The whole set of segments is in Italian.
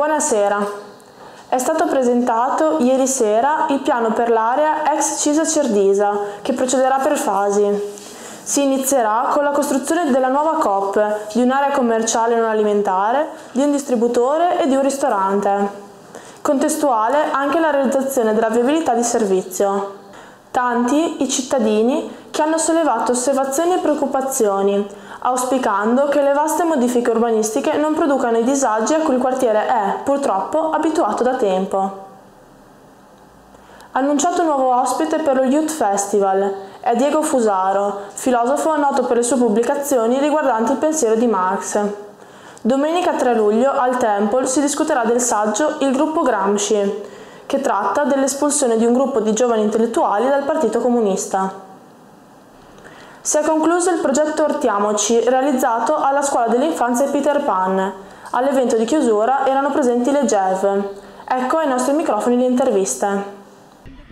Buonasera. È stato presentato ieri sera il piano per l'area ex Cisa Cerdisa, che procederà per fasi. Si inizierà con la costruzione della nuova COP, di un'area commerciale non alimentare, di un distributore e di un ristorante. Contestuale anche la realizzazione della viabilità di servizio. Tanti i cittadini che hanno sollevato osservazioni e preoccupazioni, auspicando che le vaste modifiche urbanistiche non producano i disagi a cui il quartiere è, purtroppo, abituato da tempo. Annunciato un nuovo ospite per lo Youth Festival è Diego Fusaro, filosofo noto per le sue pubblicazioni riguardanti il pensiero di Marx. Domenica 3 luglio al Temple si discuterà del saggio Il gruppo Gramsci, che tratta dell'espulsione di un gruppo di giovani intellettuali dal Partito Comunista. Si è concluso il progetto Ortiamoci, realizzato alla scuola dell'infanzia Peter Pan. All'evento di chiusura erano presenti le GEV. Ecco ai nostri microfoni le interviste.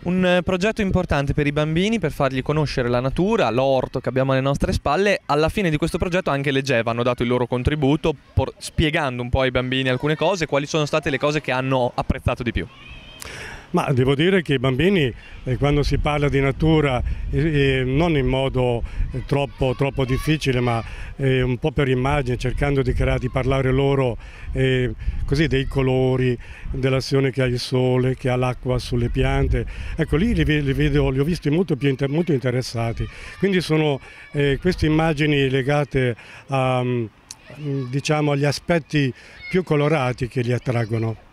Un eh, progetto importante per i bambini per fargli conoscere la natura, l'orto che abbiamo alle nostre spalle. Alla fine di questo progetto anche le GEV hanno dato il loro contributo spiegando un po' ai bambini alcune cose, quali sono state le cose che hanno apprezzato di più. Ma devo dire che i bambini eh, quando si parla di natura eh, eh non in modo troppo, troppo difficile ma un po' per immagine cercando di, creare, di parlare loro così dei colori, dell'azione che ha il sole, che ha l'acqua sulle piante, ecco lì li, li, vedo, li ho visti molto, più molto interessati. Quindi sono queste immagini legate a, diciamo, agli aspetti più colorati che li attraggono.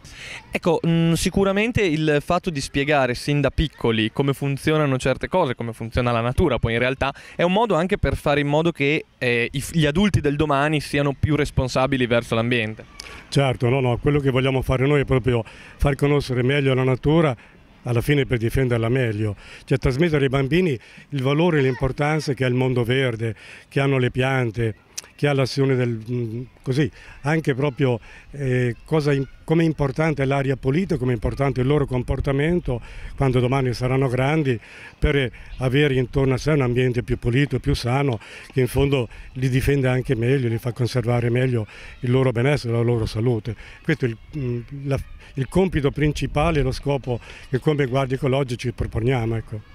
Ecco, mm, sicuramente il fatto di spiegare sin da piccoli come funzionano certe cose, come funziona la natura, poi in realtà è un modo anche per fare in modo che eh, gli adulti del domani siano più responsabili verso l'ambiente. Certo, no, no, quello che vogliamo fare noi è proprio far conoscere meglio la natura alla fine per difenderla meglio, cioè trasmettere ai bambini il valore e l'importanza che ha il mondo verde, che hanno le piante, che ha l'azione del... Mm, così, anche proprio eh, come è importante l'aria pulita, come è importante il loro comportamento quando domani saranno grandi per avere intorno a sé un ambiente più pulito, più sano, che in fondo li difende anche meglio, li fa conservare meglio il loro benessere, la loro salute. Questo è il, mm, la, il compito principale lo scopo che come guardi ecologici proponiamo. Ecco.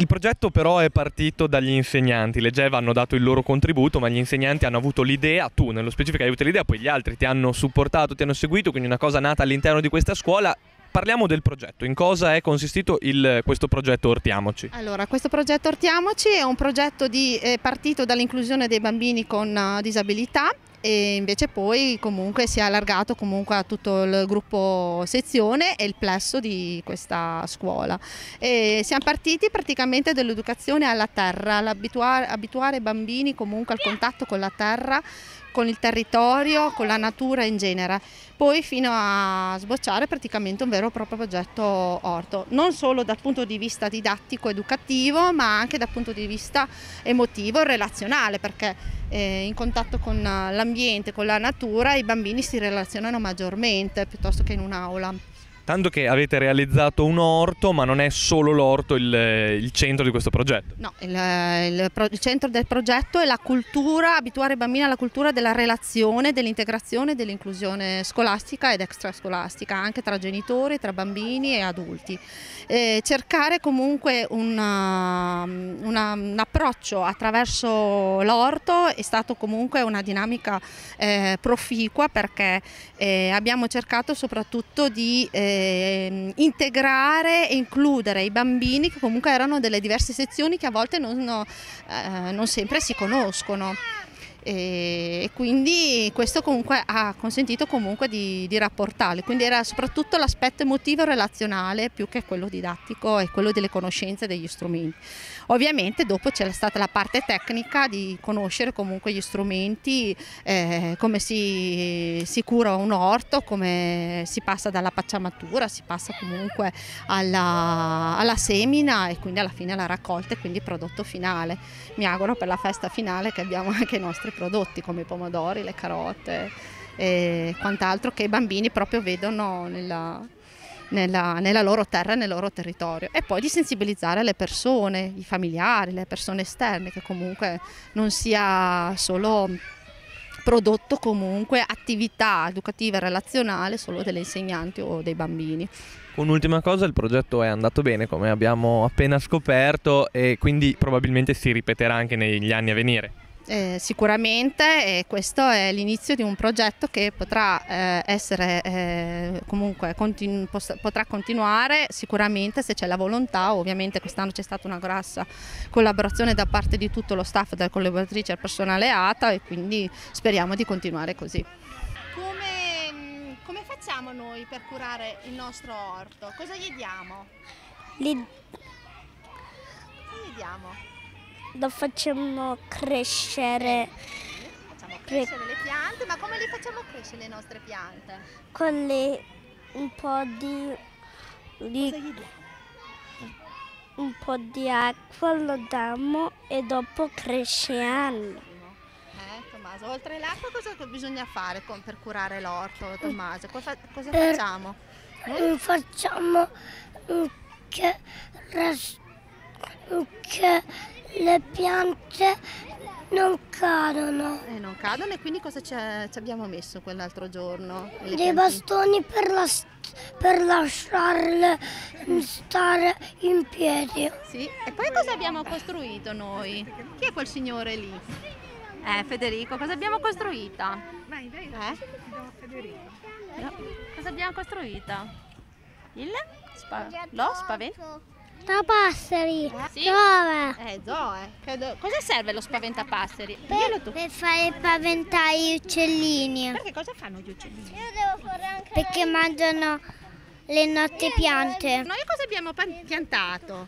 Il progetto però è partito dagli insegnanti, le GEV hanno dato il loro contributo, ma gli insegnanti hanno avuto l'idea, tu nello specifico hai avuto l'idea, poi gli altri ti hanno supportato, ti hanno seguito, quindi una cosa nata all'interno di questa scuola. Parliamo del progetto, in cosa è consistito il, questo progetto Ortiamoci? Allora, questo progetto Ortiamoci è un progetto di, eh, partito dall'inclusione dei bambini con uh, disabilità e invece poi comunque si è allargato comunque a tutto il gruppo sezione e il plesso di questa scuola. E siamo partiti praticamente dall'educazione alla terra, l'abituare i bambini comunque al contatto con la terra, con il territorio, con la natura in genere, poi fino a sbocciare praticamente un vero e proprio progetto orto, non solo dal punto di vista didattico educativo ma anche dal punto di vista emotivo relazionale perché eh, in contatto con l'ambiente, con la natura, i bambini si relazionano maggiormente piuttosto che in un'aula. Tanto che avete realizzato un orto, ma non è solo l'orto il, il centro di questo progetto. No, il, il, il, centro del progetto è la cultura, abituare i bambini alla cultura della relazione, dell'integrazione, dell'inclusione scolastica ed extrascolastica, anche tra genitori, tra bambini e adulti. Eh, cercare comunque una, una, un approccio attraverso l'orto è stato comunque una dinamica eh, proficua perché eh, abbiamo cercato soprattutto di eh, eh, integrare e includere i bambini che comunque erano delle diverse sezioni che a volte non, no, eh, non sempre si conoscono e quindi questo comunque ha consentito comunque di, di rapportarli, quindi era soprattutto l'aspetto emotivo e relazionale più che quello didattico e quello delle conoscenze degli strumenti. Ovviamente dopo c'è stata la parte tecnica di conoscere comunque gli strumenti, eh, come si, si, cura un orto, come si passa dalla pacciamatura, si passa comunque alla, alla semina e quindi alla fine alla raccolta e quindi prodotto finale. Mi auguro per la festa finale che abbiamo anche i nostri prodotti come i pomodori, le carote e quant'altro che i bambini proprio vedono nella, nella, nella loro terra e nel loro territorio e poi di sensibilizzare le persone, i familiari, le persone esterne che comunque non sia solo prodotto comunque attività educativa e relazionale solo delle insegnanti o dei bambini. Un'ultima cosa, il progetto è andato bene come abbiamo appena scoperto e quindi probabilmente si ripeterà anche negli anni a venire. Eh, sicuramente e questo è l'inizio di un progetto che potrà eh, essere eh, comunque continu potrà continuare sicuramente se c'è la volontà ovviamente quest'anno c'è stata una grossa collaborazione da parte di tutto lo staff dalle collaboratrici al personale ATA e quindi speriamo di continuare così come, come facciamo noi per curare il nostro orto? cosa gli diamo? Li... cosa gli diamo? Lo facciamo crescere. Facciamo crescere le piante, ma come le facciamo crescere le nostre piante? Con le, un po' di, di un po' di acqua lo diamo e dopo cresceranno. Eh, Tommaso, oltre l'acqua cosa bisogna fare con, per curare l'orto, Tommaso? Cosa, cosa per, facciamo? Noi? Facciamo che, che le piante non cadono. Eh, non cadono e quindi cosa ci abbiamo messo quell'altro giorno? Dei piantine? bastoni per, la, per, lasciarle stare in piedi. Sì, e poi cosa abbiamo costruito noi? Chi è quel signore lì? Eh, Federico, cosa abbiamo costruito? Vai, vai, eh? Federico. No. Cosa abbiamo costruito? Il? Spa lo spavento? Spaventapasseri. Sì? Dove? Eh, Zoe. Cosa serve lo spaventapasseri? Per, per fare spaventare gli uccellini. Perché cosa fanno gli uccellini? Perché mangiano le nostre piante. Noi cosa abbiamo piantato?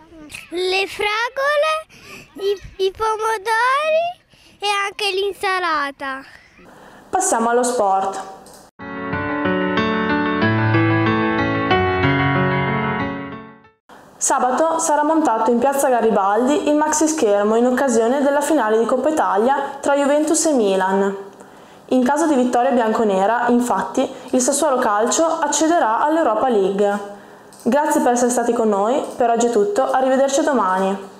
Le fragole, i, i pomodori e anche l'insalata. Passiamo allo sport. Sabato sarà montato in piazza Garibaldi il maxi schermo in occasione della finale di Coppa Italia tra Juventus e Milan. In caso di vittoria bianconera, infatti, il Sassuolo Calcio accederà all'Europa League. Grazie per essere stati con noi, per oggi è tutto, arrivederci domani.